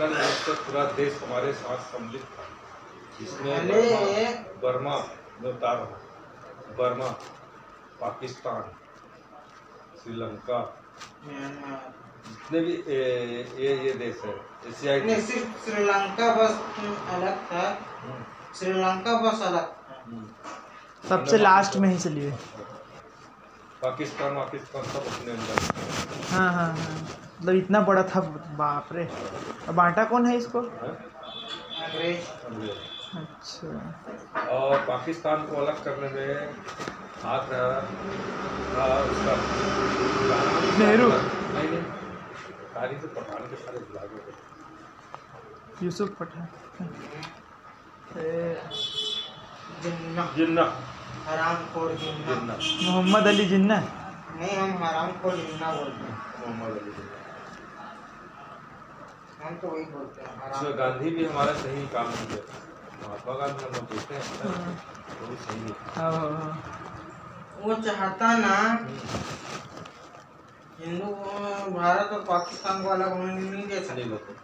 National रूप से पूरा देश हमारे साथ सम्मिलित था इसमें अरे! बर्मा बर्मा में हूँ बर्मा पाकिस्तान श्रीलंका जितने भी ए, ये ये देश है एशियाई नहीं सिर्फ़ श्रीलंका बस अलग था। हम्म, श्रीलंका बस अलग था। हम्म। सबसे लास्ट में ही चलिए। पाकिस्तान पाकिस्तान सब अपने अंदर मतलब इतना बड़ा था बाप रे। अब बांटा कौन है इसको। अच्छा। और पाकिस्तान को अलग करने में हाथ रहा उसका। नेहरू। नहीं नहीं। तो पठान के सारे बुलाए यूसुफ पठान। जिन्ना। जिन्ना। हराम खोर जिन्ना। मोहम्मद अली जिन्ना? नहीं हम हराम खोर जिन्ना बोलते हैं। मोहम्मद अली जिन्ना। हम तो वही बोलते हैं गांधी भी हमारा सही काम नहीं करते। महात्मा गांधी हम लोग देखते हैं हाँ। वो भी सही हाँ, हाँ। वो चाहता ना हम्म, हिंदू भारत और पाकिस्तान को अलग होने नहीं दे सकते।